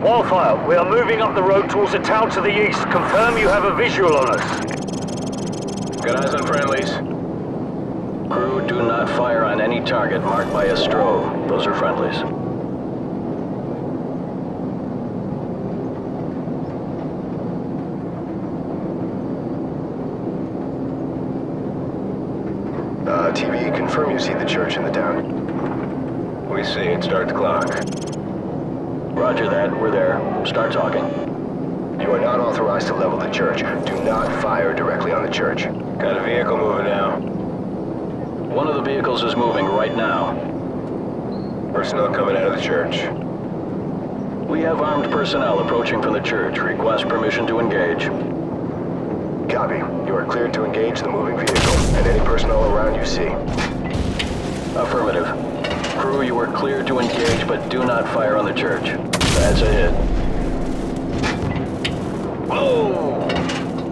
Wildfire, we are moving up the road towards a town to the east. Confirm you have a visual on us. Good eyes on friendlies. Crew, do not fire on any target marked by a strobe. Those are friendlies. Uh, TV, confirm you see the church in the town. We see it. Start the clock. Roger that. We're there. Start talking. You are not authorized to level the church. Do not fire directly on the church. Got a vehicle moving now. One of the vehicles is moving right now. Personnel coming out of the church. We have armed personnel approaching from the church. Request permission to engage. Copy. You are cleared to engage the moving vehicle and any personnel around you see. Affirmative. Crew, you are cleared to engage, but do not fire on the church. That's a hit. Whoa!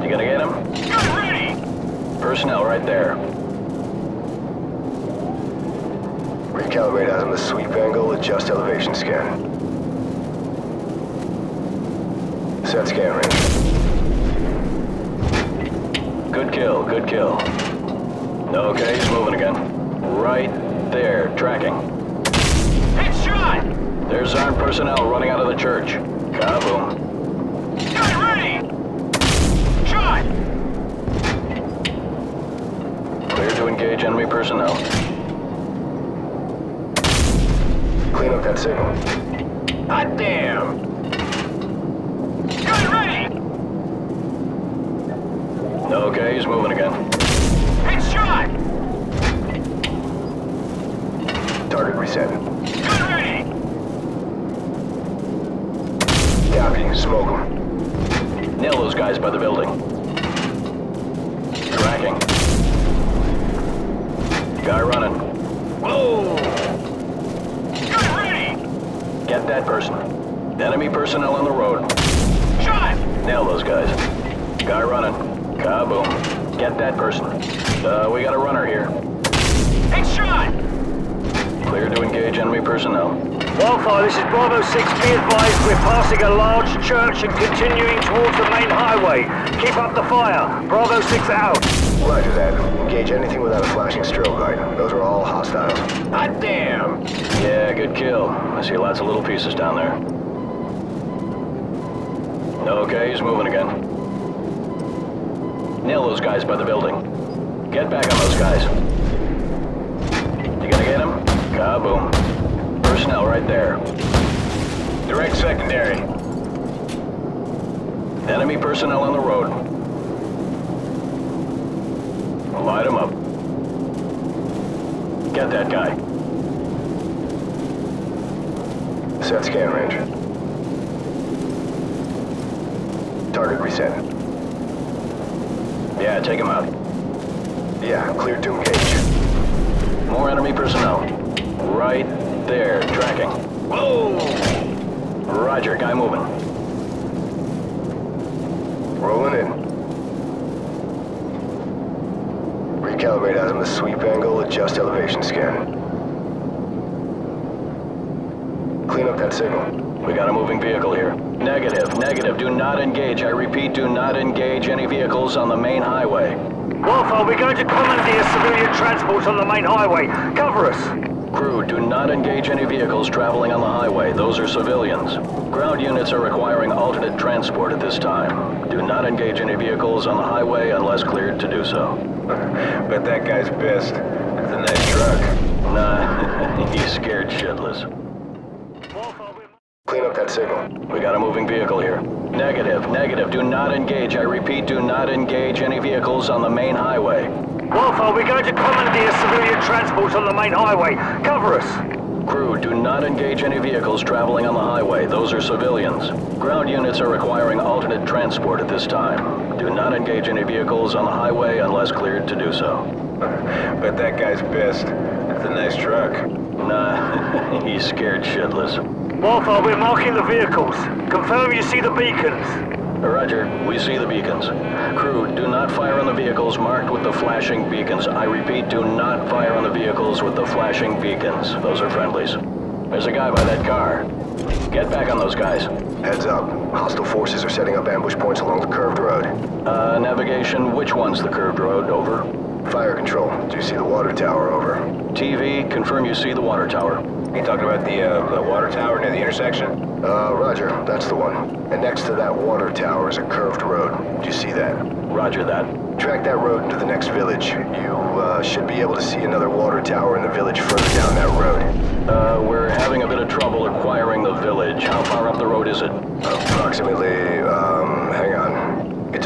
You gonna get him? Get ready! Personnel right there. Recalibrate azimuth sweep angle, adjust elevation scan. Set scan range. Good kill, good kill. Okay, he's moving again. Right there, tracking. There's armed personnel running out of the church. Kaboom. Get ready! Shot! Clear to engage enemy personnel. Clean up that signal. Hot damn! Ready! Okay, he's moving again. Headshot! Target reset ready! Copy. Smoke them. Nail those guys by the building. Tracking. Guy running. Whoa! Get ready! Get that person. Enemy personnel on the road. Shot! Nail those guys. Guy running. Kaboom. Get that person. Uh, we got a runner here. Headshot! Clear to engage enemy personnel. Wildfire, this is Bravo 6. Be advised we're passing a large church and continuing towards the main highway. Keep up the fire. Bravo 6 out. Roger that. Engage anything without a flashing strobe light. Those are all hostiles. Hot damn! Yeah, good kill. I see lots of little pieces down there. Okay, he's moving again. Nail those guys by the building. Get back on those guys. You gonna get him? Kaboom. Personnel right there. Direct secondary. Enemy personnel on the road. Light him up. Get that guy. Set scan range. Target reset. Yeah, take him out. Yeah, clear to engage. More enemy personnel. Right there, tracking. Whoa! Roger, guy moving. Rolling in. Recalibrate azimuth sweep angle, adjust elevation scan. Clean up that signal. We got a moving vehicle here. Negative, negative. Do not engage. I repeat, do not engage any vehicles on the main highway. Wildfire, we're going to commandeer civilian transport on the main highway. Cover us. Crew, do not engage any vehicles traveling on the highway. Those are civilians. Ground units are requiring alternate transport at this time. Do not engage any vehicles on the highway unless cleared to do so. Bet that guy's pissed. That's a nice truck. Nah, he's scared shitless. Clean up that signal. We got a moving vehicle here. Negative, negative. Do not engage. I repeat, do not engage any vehicles on the main highway. Wildfire, we're going to commandeer civilian transport on the main highway. Cover us. Crew, do not engage any vehicles traveling on the highway. Those are civilians. Ground units are requiring alternate transport at this time. Do not engage any vehicles on the highway unless cleared to do so. Bet that guy's pissed. That's a nice truck. Nah, he's scared shitless. Wildfire, we're marking the vehicles. Confirm you see the beacons. Roger, we see the beacons. Crew, do not fire on the vehicles marked with the flashing beacons. I repeat, do not fire on the vehicles with the flashing beacons. Those are friendlies. There's a guy by that car. Get back on those guys. Heads up. Hostile forces are setting up ambush points along the curved road. Uh, navigation, which one's the curved road? Over. Do you see the water tower? Over. TV, confirm you see the water tower. You talking about the, uh, the water tower near the intersection? Uh, roger. That's the one. And next to that water tower is a curved road. Do you see that? Roger that. Track that road into the next village. You, uh, should be able to see another water tower in the village further down that road. Uh, we're having a bit of trouble acquiring the village. How far up the road is it? Approximately, um, hang on. It's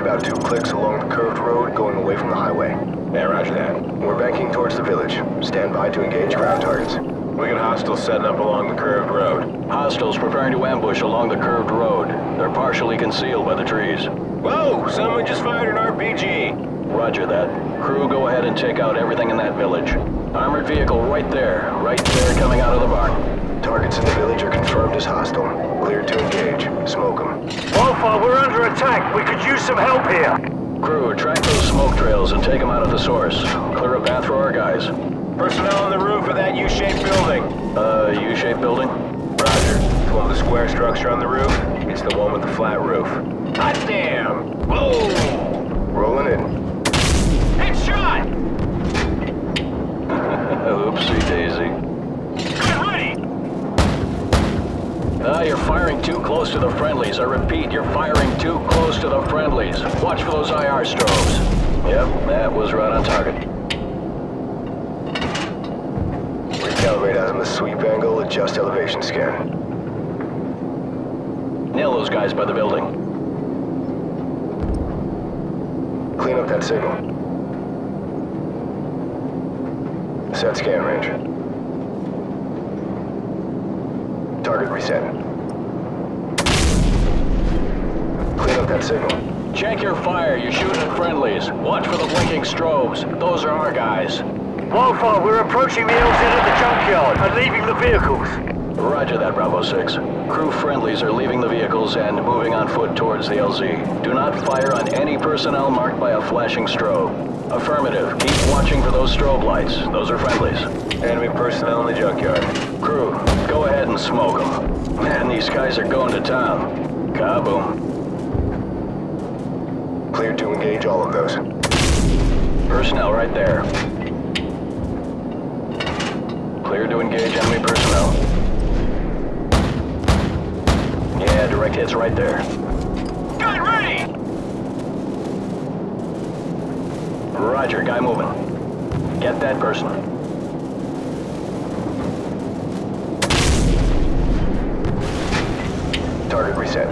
about two clicks along the curved road going away from the highway. Yeah, roger that. We're banking towards the village. Stand by to engage ground targets. We got hostiles setting up along the curved road. Hostiles preparing to ambush along the curved road. They're partially concealed by the trees. Whoa! Someone just fired an RPG! Roger that. Crew, go ahead and take out everything in that village. Armored vehicle right there. Right there coming out of the barn. Targets in the village are confirmed as hostile. Cleared to engage. Smoke them. Wildfire, we're under attack. We could use some help here. Crew, track those smoke trails and take them out of the source. Clear a path for our guys. Personnel on the roof of that U-shaped building. Uh, U-shaped building? Roger. The one with the square structure on the roof? It's the one with the flat roof. Hot damn! Whoa! Rolling in. Headshot! Oopsie daisy. Ah, you're firing too close to the friendlies. I repeat, you're firing too close to the friendlies. Watch for those IR strobes. Yep, that was right on target. Recalibrate azimuth sweep angle. Adjust elevation scan. Nail those guys by the building. Clean up that signal. Set scan range. Target reset. Clean up that signal. Check your fire. You're shooting at friendlies. Watch for the blinking strobes. Those are our guys. Wildfire, we're approaching the LZ at the junkyard and leaving the vehicles. Roger that, Bravo 6. Crew friendlies are leaving the vehicles and moving on foot towards the LZ. Do not fire on any personnel marked by a flashing strobe. Affirmative. Keep watching for those strobe lights. Those are friendlies. Enemy personnel in the junkyard. Crew, go ahead and smoke them. Man, these guys are going to town. Kaboom. Clear to engage all of those. Personnel right there. Clear to engage enemy personnel. Hits right there. Gun ready! Roger, guy moving. Get that person. Target reset.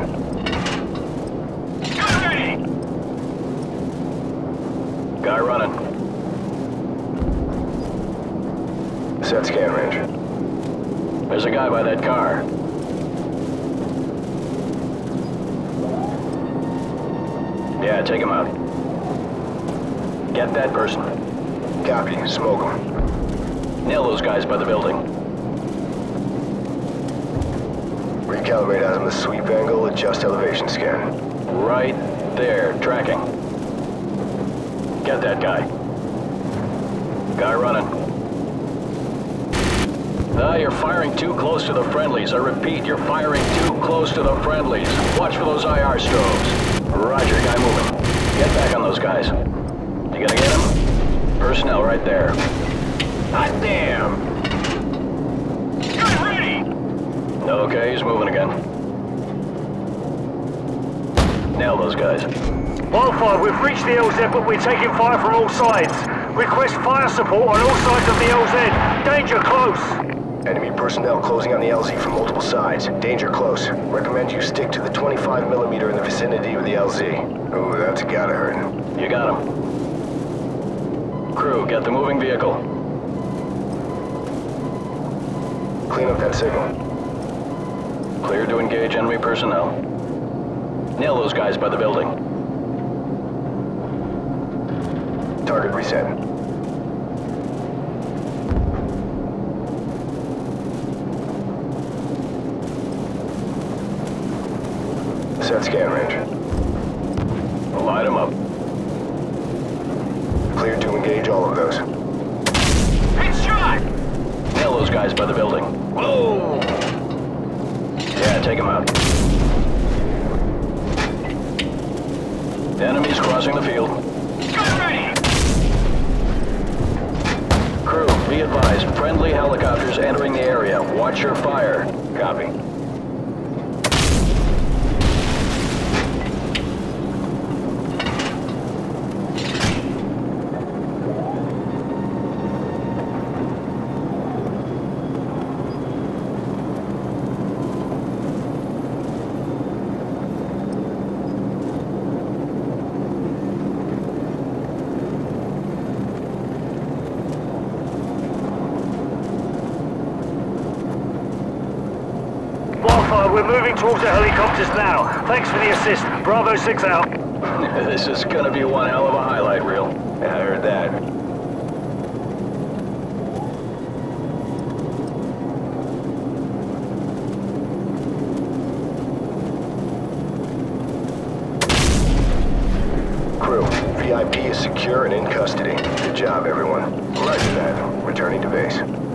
Guy running. Set scan range. There's a guy by that car. Yeah, take him out. Get that person. Copy. Smoke them. Nail those guys by the building. Recalibrate azimuth sweep angle. Adjust elevation scan. Right there, tracking. Get that guy. Guy running. Ah, you're firing too close to the friendlies. I repeat, you're firing too close to the friendlies. Watch for those IR strobes. Roger, guy moving. Get back on those guys. You gonna get him? Personnel right there. Hot damn! Gun ready! Okay, he's moving again. Nail those guys. Wildfire, we've reached the LZ, but we're taking fire from all sides. Request fire support on all sides of the LZ. Danger close. Enemy personnel closing on the LZ from multiple sides. Danger close. Recommend you stick to the 25 millimeter in the vicinity of the LZ. Ooh, that's gotta hurt. You got him. Crew, get the moving vehicle. Clean up that signal. Clear to engage enemy personnel. Nail those guys by the building. Target reset. set scan range. Light them up. Clear to engage all of those. Headshot! Nail those guys by the building. Whoa! Yeah, take them out. Enemies crossing the field. Gun ready! Crew, be advised, friendly helicopters entering the area. Watch your fire. Copy. Wildfire, we're moving towards the helicopters now. Thanks for the assist. Bravo 6 out. this is gonna be one hell of a highlight reel. Yeah, I heard that. Crew, VIP is secure and in custody. Good job, everyone. Roger that. Returning to base.